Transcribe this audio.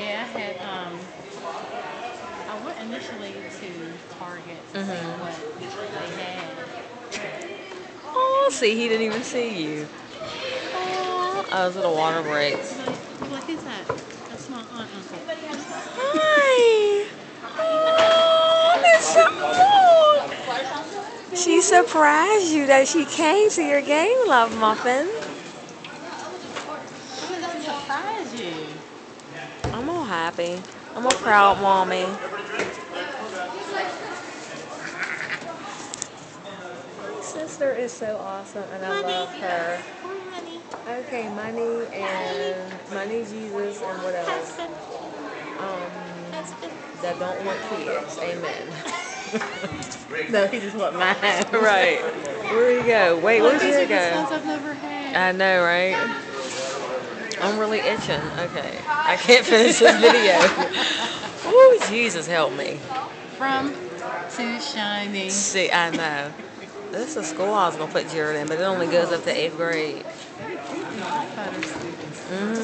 Yeah, I had. Um, I went initially to Target to mm-hmm. see what they had. Oh, see, he didn't even see you. Oh, I was at a water break. What is that? That's my aunt, uncle. Hi. Oh, that's so cool. She surprised you that she came to your game, Love Muffin. She surprised you. I'm happy. I'm a proud mommy. My sister is so awesome and I love her. Okay, money and money, Jesus, and what else? Um, that don't want kids. Amen. No, he just want mine. right. Where you go? Wait, Look, where's these your are the go? I've never had. I know, right? I'm really itching. Okay. I can't finish this video. Oh, Jesus, help me. From to shiny. See, I know. This is school I was going to put Jared in, but it only goes up to eighth grade. Yeah.